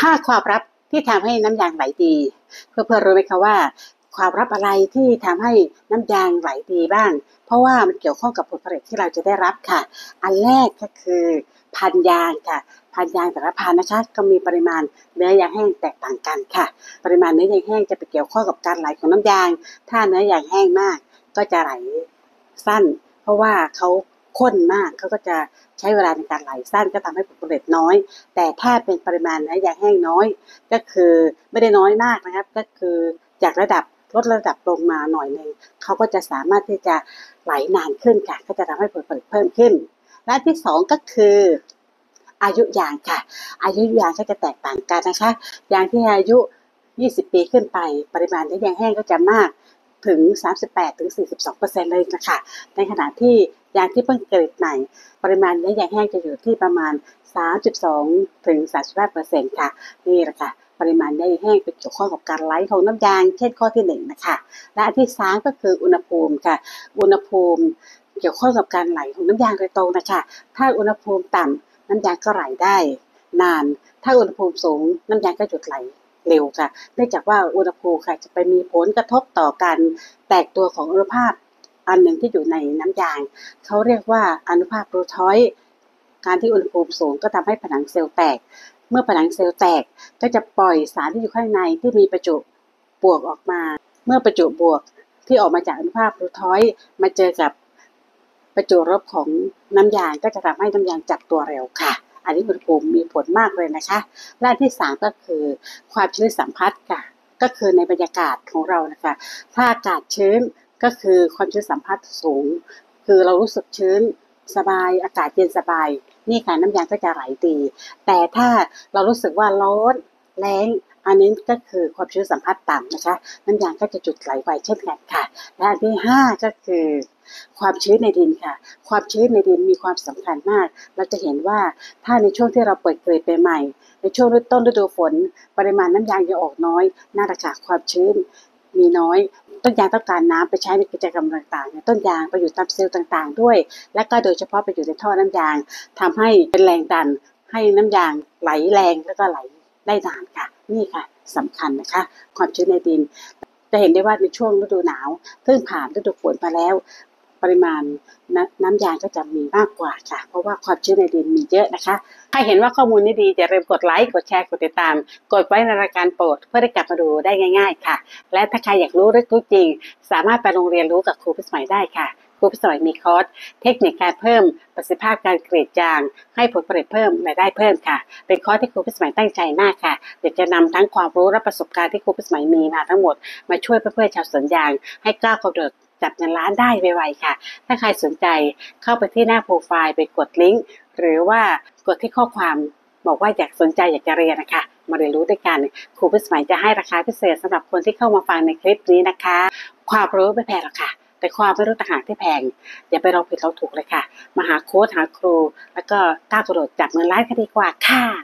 ห้าความลับที่ทำให้น้ำยางไหลดี เพื่อเพื่อรู้ไหมคะว่า ความลับอะไรที่ทำให้น้ำยางไหลดีบ้าง เพราะว่ามันเกี่ยวข้องกับผลผลิตที่เราจะได้รับค่ะ อันแรกก็คือพันยางค่ะพันยางแต่ละพันนะคะก็มีปริมาณเนื้อยางแห้งแตกต่างกันค่ะ ปริมาณเนื้อยางแห้งจะไปเกี่ยวข้องกับการไหลของน้ำยาง ถ้าเนื้อยางแห้งมากก็จะไหลสั้น เพราะว่าเขา ข้นมากเขาก็จะใช้เวลาในการไหลสั้นก็ทำให้ผลผลิตน้อย แต่ถ้าเป็นปริมาณนื้อยางแห้งน้อย ก็คือไม่ได้น้อยมากนะครับ ก็คือจากระดับลดระดับลงมาหน่อยหนึ่งเขาก็จะสามารถที่จะไหลนานขึ้นค่ะ ก็จะทำให้ผลผลิตเพิ่มขึ้น และที่สองก็คืออายุยางค่ะ อายุยางก็จะแตกต่างกันนะคะ ยางที่อายุ 20 ปีขึ้นไป ปริมาณเนื้อยางแห้งก็จะมากถึง 38ถึง42เลยนะคะ ในขณะที่ ยางที่เพิ่งเกรดใหม่ ปริมาณเนื้อยางแห้งจะอยู่ที่ประมาณ 32ถึง35ค่ะ นี่แหละค่ะ ปริมาณเนื้อยางแห้งเป็นเกี่ยวข้องกับการไหลของน้ำยาง เช่นข้อที่หนึ่งนะคะและอันที่สามก็คืออุณหภูมิค่ะ อุณหภูมิเกี่ยวข้องกับการไหลของน้ำยางโดยตรงนะคะ ถ้าอุณหภูมิต่ำน้ำยางก็ไหลได้ นาน ถ้าอุณหภูมิสูงน้ำยางก็หยุดไหลเร็วค่ะ เนื่องจากว่าอุณหภูมิค่ะจะไปมีผลกระทบต่อการแตกตัวของอนุภาค อันหนึ่งที่อยู่ในน้ำยาง เขาเรียกว่าอนุภาครูทอยด์การที่อุณหภูมิสูงก็ทำให้ผนังเซลล์แตก เมื่อผนังเซลล์แตกก็จะปล่อยสารที่อยู่ข้างในที่มีประจุบวกออกมา เมื่อประจุบวกที่ออกมาจากอนุภาครูทอยด์มาเจอกับประจุลบของน้ำยางก็จะทำให้น้ำยางจับตัวเร็วค่ะอันนี้อุณหภูมิมีผลมากเลยนะคะและที่สามก็คือความชื้นสัมผัสค่ะ ก็คือในบรรยากาศของเรานะคะ ถ้าอากาศชื้น ก็คือความชื้นสัมผัสสูง คือเรารู้สึกชื้นสบายอากาศเย็นสบาย นี่ค่ะน้ำยางก็จะไหลดี แต่ถ้าเรารู้สึกว่าร้อนแรงอันนี้ก็คือความชื้นสัมผัสต่ำนะคะ น้ำยางก็จะจุดไหลไวเช่นกันค่ะ และอันที่ห้าก็คือ ความชื้นในดินค่ะ ความชื้นในดินมีความสำคัญมาก เราจะเห็นว่าถ้าในช่วงที่เราเปิดเกรดไปใหม่ ในช่วงต้นฤดูฝน ปริมาณน้ำยางจะออกน้อยน่าจะขาดความชื้นมีน้อย ต้นยางต้องการน้ำไปใช้ในกิจกรรมต่างๆ ต้นยางไปอยู่ตามเซลล์ต่างๆ ด้วย และก็โดยเฉพาะไปอยู่ในท่อน้ำยางทำให้เป็นแรงดัน ให้น้ำยางไหลแรงแล้วก็ไหลได้นานค่ะ นี่ค่ะสำคัญนะคะ ความชื้นในดิน จะเห็นได้ว่าในช่วงฤดูหนาวเพิ่งผ่านฤดูฝนมาแล้ว ปริมาณน้ำยางก็จะมีมากกว่าค่ะ เพราะว่าความชื้นในดินมีเยอะนะคะ ถ้าเห็นว่าข้อมูลนี้ดีอย่าลืมกดไลค์ กดแชร์ กดติดตาม กดไว้ในรายการโปรดเพื่อได้กลับมาดูได้ง่าย ๆ ค่ะ และถ้าใครอยากรู้เรื่องรู้จริง สามารถไปลงเรียนรู้กับครูพิศมัยได้ค่ะครูพิศมัยมีคอร์สเทคนิคการเพิ่มประสิทธิภาพการกรีดยาง ให้ผลผลิตเพิ่มรายได้เพิ่มค่ะ เป็นคอร์สที่ครูพิศมัยตั้งใจมากค่ะอยากจะนำทั้งความรู้และประสบการณ์ที่ครูพิสมัยมีมาทั้งหมดมาช่วยเพื่อนๆชาวสวนยาง ให้ก้าวกระโดด จับเงินล้านได้ไวๆค่ะ ถ้าใครสนใจเข้าไปที่หน้าโปรไฟล์ไปกดลิงก์หรือว่ากดที่ข้อความบอกว่าอยากสนใจอยากจะเรียนนะคะ มาเรียนรู้ด้วยกัน ครูพิสมัยจะให้ราคาพิเศษสำหรับคนที่เข้ามาฟังในคลิปนี้นะคะ ความรู้ไม่แพงหรอกค่ะ แต่ความไม่รู้ต่างหากที่แพง อย่าไปลองผิดเราถูกเลยค่ะ มาหาโค้ชหาครู แล้วก็ก้าวกระโดดจับเงินล้านกันดีกว่าค่ะ